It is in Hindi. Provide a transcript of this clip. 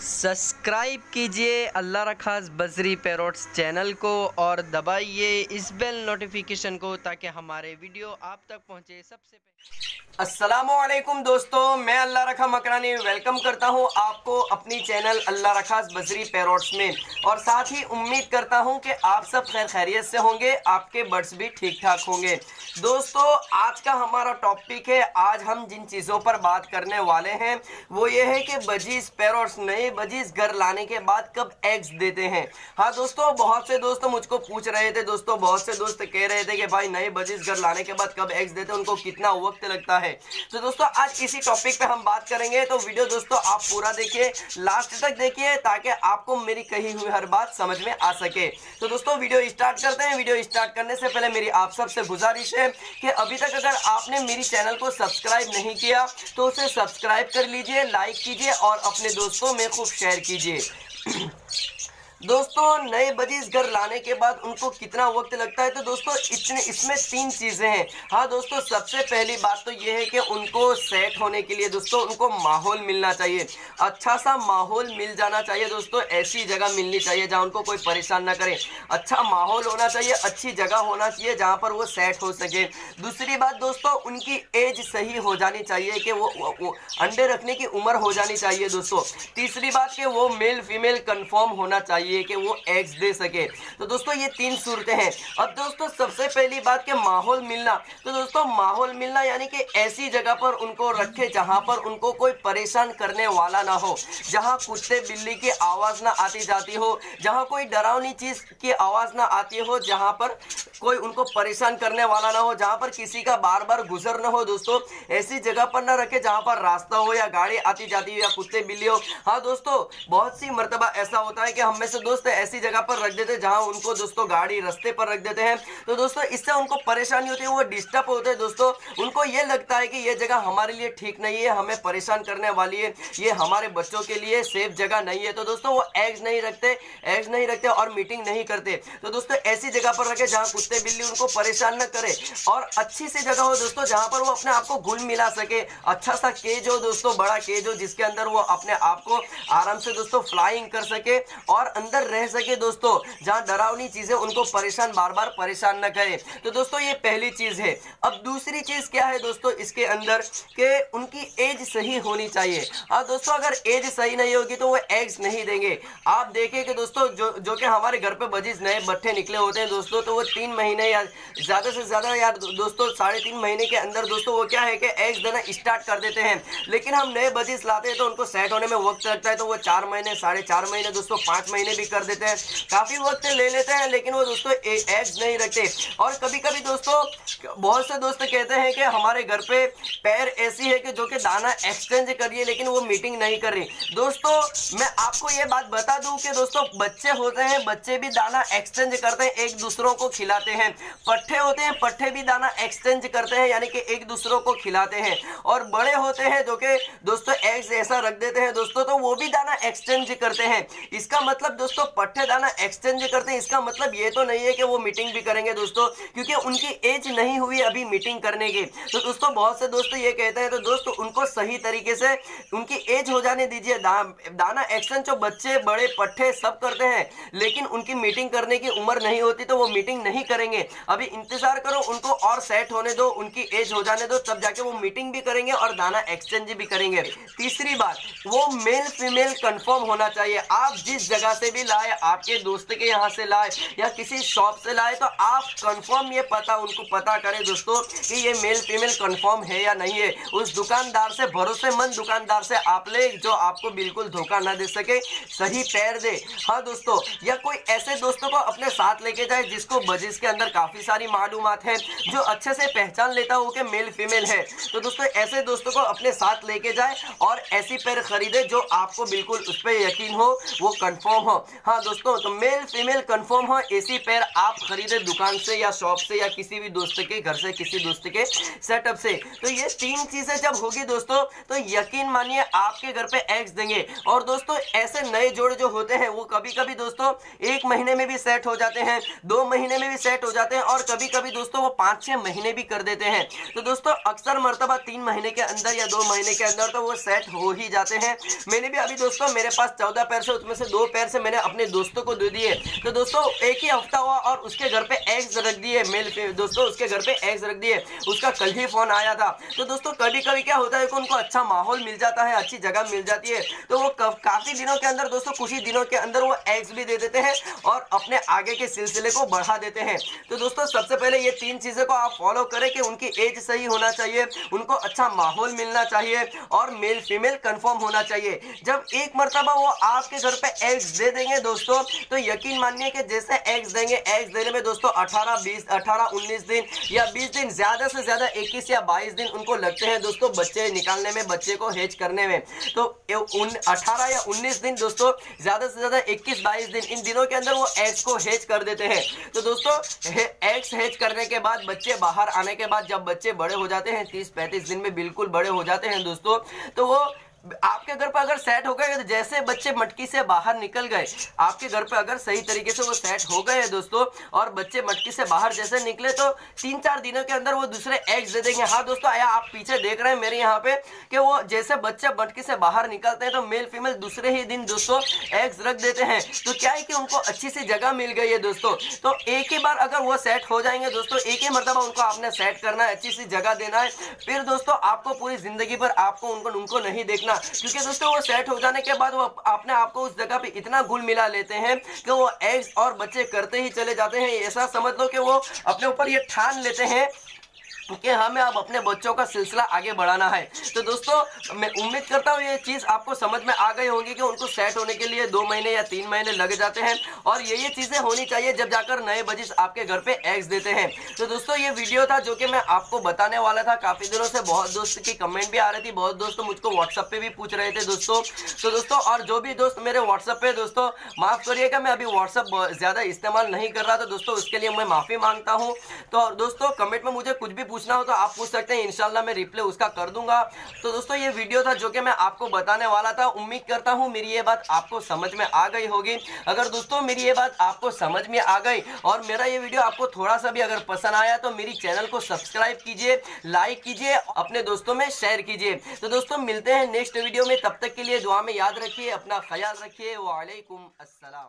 सब्सक्राइब कीजिए अल्लाह रखाज बजरी पैरोट्स चैनल को और दबाइए इस बेल नोटिफिकेशन को ताकि हमारे वीडियो आप तक पहुँचे सबसे पहले। असलकुम दोस्तों, मैं अल्लाह रखा मकरानी वेलकम करता हूँ आपको अपनी चैनल अल्लाह रखाज बजरी पैरोट्स में। और साथ ही उम्मीद करता हूँ कि आप सब खैर खैरियत से होंगे, आपके बर्ड्स भी ठीक ठाक होंगे। दोस्तों, आज का हमारा टॉपिक है, आज हम जिन चीज़ों पर बात करने वाले हैं, वो ये है कि बजीज पैरोट्स नए बजीज घर लाने के बाद कब एग्स देते हैं? हाँ दोस्तों, बहुत से दोस्त मुझको पूछ रहे थे, दोस्तों, बहुत से दोस्त कह रहे थे कि भाई नए बजीज घर लाने के बाद कब एग्स देते हैं, उनको कितना वक्त लगता है? तो दोस्तों, आज इसी टॉपिक पे हम बात करेंगे। तो वीडियो दोस्तों, आप पूरा देखिए लास्ट तक देखिए, ताकि आपको मेरी कही हुई हर बात समझ में आ सके। तो दोस्तों वीडियो स्टार्ट करते हैं। वीडियो स्टार्ट करने से पहले मेरी आप सबसे गुजारिश है कि अभी तक अगर आपने मेरी चैनल को सब्सक्राइब नहीं किया तो उसे सब्सक्राइब कर लीजिए लाइक कीजिए और अपने दोस्तों में खूब शेयर कीजिए। दोस्तों नए बजीज घर लाने के बाद उनको कितना वक्त लगता है? तो दोस्तों इतने इसमें तीन चीज़ें हैं। हाँ दोस्तों सबसे पहली बात तो ये है कि उनको सेट होने के लिए दोस्तों उनको माहौल मिलना चाहिए। अच्छा सा माहौल मिल जाना चाहिए दोस्तों ऐसी जगह मिलनी चाहिए जहाँ उनको कोई परेशान ना करे। अच्छा माहौल होना चाहिए अच्छी जगह होना चाहिए जहाँ पर वो सेट हो सके। दूसरी बात दोस्तों उनकी एज सही हो जानी चाहिए कि वो, वो, अंडे रखने की उम्र हो जानी चाहिए दोस्तों। तीसरी बात कि वो मेल फीमेल कन्फर्म होना चाहिए। चाहिए कि वो एग्स दे सके। तो दोस्तों, ये तीन सूरतें हैं। अब दोस्तों, सबसे पहली बात के माहौल मिलना। तो दोस्तों, माहौल मिलना यानी कि ऐसी जगह पर उनको रखे जहाँ पर उनको कोई परेशान करने वाला ना हो। जहाँ कुत्ते बिल्ली की आवाज़ ना आती जाती हो। जहाँ कोई डरावनी चीज़ की आवाज़ ना आती हो। जहाँ पर कोई उनको परेशान करने वाला ना हो। जहाँ पर किसी का बार बार गुजर ना हो दोस्तों। ऐसी जगह पर ना रखे जहाँ पर रास्ता हो या गाड़ी आती जाती हो या कुत्ते बिल्ली हो। हाँ दोस्तों, बहुत सी मरतबा ऐसा होता है कि हम में से दोस्त ऐसी जगह पर रख देते हैं जहाँ उनको दोस्तों गाड़ी रस्ते पर रख देते हैं। तो दोस्तों, इससे उनको परेशानी होती है, वो डिस्टर्ब होते हैं दोस्तों। उनको ये लगता है कि ये जगह हमारे लिए ठीक नहीं है, हमें परेशान करने वाली है। ये हमारे बच्चों के लिए सेफ़ जगह नहीं है। तो दोस्तों, वो एग्स नहीं रखते एग्स नहीं रखते और मीटिंग नहीं करते। तो दोस्तों, ऐसी जगह पर रखे जहाँ कुत्ते बिल्ली उनको परेशान न करे। और अच्छी सी जगह हो दोस्तों, जहाँ पर वो अपने आप को घुल मिला सके। अच्छा सा केज हो दोस्तों, बड़ा केज हो, जिसके अंदर वो अपने आप को आराम से दोस्तों फ्लाइंग कर सके। और अंदर रह सके दोस्तों। जहाँ डरावनी चीज़ें उनको परेशान बार बार परेशान न करें। तो दोस्तों, ये पहली चीज़ है। अब दूसरी चीज़ क्या है दोस्तों, इसके अंदर के उनकी एज सही होनी चाहिए। हाँ दोस्तों, अगर एज सही नहीं होगी तो वो एग्स नहीं देंगे। आप देखें कि दोस्तों, जो जो कि हमारे घर पे बजीज नए बट्ठे निकले होते हैं दोस्तों तो वो तीन महीने या ज़्यादा से ज़्यादा यार दोस्तों, साढ़े तीन महीने के अंदर दोस्तों, वो क्या है कि एग्स देना स्टार्ट कर देते हैं। लेकिन हम नए बजीज लाते हैं तो उनको सेट होने में वक्त लगता है तो वो चार महीने, साढ़े चार महीने, दोस्तों, पाँच महीने भी कर देते हैं। काफ़ी वक्त ले लेते हैं, लेकिन वो दोस्तों एग्स नहीं रखते। और कभी कभी दोस्तों, बहुत से दोस्त कहते हैं कि हमारे घर पे पैर ऐसी है कि जो कि दाना एक्सचेंज करिए, लेकिन वो मीटिंग नहीं कर रही। दोस्तों, मैं आपको ये बात बता दूँ कि दोस्तों, बच्चे होते हैं, बच्चे भी दाना एक्सचेंज करते हैं, एक दूसरों को खिलाते हैं। पट्ठे होते हैं, पट्ठे भी दाना एक्सचेंज करते हैं, यानी कि एक दूसरों को खिलाते हैं। और बड़े होते हैं जो कि दोस्तों एग्स ऐसा रख देते हैं। दोस्तों तो वो भी दाना एक्सचेंज करते हैं। इसका मतलब दोस्तों पट्टे दाना एक्सचेंज करते हैं। इसका मतलब ये तो नहीं है कि वो मीटिंग भी करेंगे दोस्तों क्योंकि उनकी एज नहीं हुई अभी मीटिंग करने की। तो दोस्तों बहुत से दोस्त ये कहते हैं तो दोस्तों उनको सही तरीके से उनकी एज हो जाने दीजिए। दा, दाना एक्सचेंज जो बच्चे बड़े पट्टे सब करते हैं लेकिन उनकी मीटिंग करने की उम्र नहीं होती तो वो मीटिंग नहीं करेंगे। अभी इंतज़ार करो उनको और सेट होने दो उनकी एज हो जाने दो तब जाके वो मीटिंग भी करेंगे और दाना एक्सचेंज भी करेंगे। तीसरी बात वो मेल फीमेल कंफर्म होना चाहिए। आप जिस जगह से भी लाए, आपके दोस्त के यहाँ से लाए या किसी शॉप से लाए तो आप कंफर्म ये पता, उनको पता करें दोस्तों कि ये मेल फीमेल कंफर्म है या नहीं है। उस दुकानदार से, भरोसेमंद दुकानदार से आप ले, जो आपको बिल्कुल धोखा ना दे सके, सही पैर दे। हाँ दोस्तों, या कोई ऐसे दोस्तों को अपने साथ लेके जाए, जिसको बजिस के अंदर काफ़ी सारी मालूम है, जो अच्छे से पहचान लेता हो कि मेल फीमेल है। तो दोस्तों, ऐसे दोस्तों को अपने साथ लेके जाए और ऐसी पैर खरीदे, जो आपको बिल्कुल उस पर यकीन हो, वो कन्फर्म हो। हाँ दोस्तों तो मेल फीमेल कंफर्म हो एसी पैर आप खरीदे दुकान से या शॉप से या किसी भी दोस्त के घर से, किसी दोस्त के सेटअप से। तो ये तीन चीज़ें जब होगी दोस्तों तो यकीन मानिए आपके घर पे एग्स देंगे। और दोस्तों, ऐसे नए जोड़ जो होते हैं, वो कभी कभी दोस्तों, एक महीने में भी सेट हो जाते हैं, दो महीने में भी सेट हो जाते हैं, और कभी कभी दोस्तों, वो पाँच छह महीने भी कर देते हैं। तो दोस्तों, अक्सर मरतबा तीन महीने के अंदर या दो महीने के अंदर तो वो सेट हो ही जाते हैं। मैंने भी अभी दोस्तों, मेरे पास चौदह पैर से, उसमें से दो पैर से मैंने अपने दोस्तों को दे दिए तो दोस्तों, एक ही हफ़्ता हुआ और उसके घर पे एग्स रख दिए मेल पे दोस्तों, उसके घर पे एग्स रख दिए। उसका कल ही फ़ोन आया था। तो दोस्तों कभी कभी क्या होता है कि उनको अच्छा माहौल मिल जाता है, अच्छी जगह मिल जाती है। तो वो काफ़ी दिनों के अंदर दोस्तों, कुछ ही दिनों के अंदर वो एग्स भी दे देते हैं और अपने आगे के सिलसिले को बढ़ा देते हैं। तो दोस्तों, सबसे पहले ये तीन चीज़ें को आप फॉलो करें कि उनकी एज सही होना चाहिए, उनको अच्छा माहौल मिलना चाहिए और मेल फीमेल कंफर्म होना चाहिए। जब एक मरतबा वो आपके घर पे एग्स दे देंगे दोस्तों। तो यकीन मानिए कि जैसे एग्स देंगे एग्स देने में दोस्तों 18 20 18 19 दिन या 20 दिन, ज़्यादा से ज़्यादा 21 या 22 दिन उनको लगते हैं दोस्तों बच्चे निकालने में, बच्चे को हेज करने में। तो अठारह या उन्नीस दिन दोस्तों, ज़्यादा से ज़्यादा इक्कीस, बाईस दिन, इन दिनों के अंदर वो एग्स को हेज कर देते हैं। तो दोस्तों एग्स हेज करने के बाद बच्चे बाहर आने के बाद जब बच्चे बड़े हो जाते हैं, तीस, पैंतीस दिन में बिल्कुल बड़े हो जाते हैं दोस्तों तो वो आपके घर पर अगर सेट हो गए तो जैसे बच्चे मटकी से बाहर निकल गए, आपके घर पर अगर सही तरीके से वो सेट हो गए दोस्तों, और बच्चे मटकी से बाहर जैसे निकले तो तीन चार दिनों के अंदर वो दूसरे एग्स दे देंगे। हाँ दोस्तों, आया, आप पीछे देख रहे हैं मेरे यहाँ पे, कि वो जैसे बच्चे मटकी से बाहर निकलते हैं तो मेल फीमेल दूसरे ही दिन दोस्तों एग्स रख देते हैं। तो क्या है कि उनको अच्छी सी जगह मिल गई है दोस्तों। तो एक ही बार अगर वो सेट हो जाएँगे दोस्तों, एक ही मरतबा उनको आपने सेट करना है, अच्छी सी जगह देना है। फिर दोस्तों, आपको पूरी ज़िंदगी पर आपको उनको उनको नहीं देखना देखना क्योंकि दोस्तों वो सेट हो जाने के बाद वो अपने आप को उस जगह पे इतना घुल मिला लेते हैं कि वो एग्स और बच्चे करते ही चले जाते हैं। ऐसा समझ लो कि वो अपने ऊपर ये ठान लेते हैं कि हमें अब अपने बच्चों का सिलसिला आगे बढ़ाना है। तो दोस्तों, मैं उम्मीद करता हूँ ये चीज़ आपको समझ में आ गई होगी कि उनको सेट होने के लिए दो महीने या तीन महीने लग जाते हैं और ये ये चीज़ें होनी चाहिए जब जाकर नए बजिश आपके घर पे एग्स देते हैं। तो दोस्तों, ये वीडियो था जो कि मैं आपको बताने वाला था। काफ़ी दिनों से बहुत दोस्त की कमेंट भी आ रही थी, बहुत दोस्त मुझको व्हाट्सअप पर भी पूछ रहे थे दोस्तों। तो दोस्तों, और जो भी दोस्त मेरे व्हाट्सअप पर दोस्तों, माफ़ करिएगा, मैं अभी व्हाट्सअप ज़्यादा इस्तेमाल नहीं कर रहा था। दोस्तों, उसके लिए मैं माफ़ी माँगता हूँ। तो दोस्तों कमेंट में मुझे कुछ भी पूछना हो तो आप पूछ सकते हैं। इनशाला मैं रिप्लाई उसका कर दूँगा। तो दोस्तों, ये वीडियो था जो कि मैं आपको बताने वाला था। उम्मीद करता हूँ मेरी ये बात आपको समझ में आ गई होगी। अगर दोस्तों, मेरी ये बात आपको समझ में आ गई और मेरा ये वीडियो आपको थोड़ा सा भी अगर पसंद आया तो मेरी चैनल को सब्सक्राइब कीजिए लाइक कीजिए, अपने दोस्तों में शेयर कीजिए। तो दोस्तों, मिलते हैं नेक्स्ट वीडियो में। तब तक के लिए दुआ में याद रखिए, अपना ख्याल रखिए। वालेकुम अस्सलाम।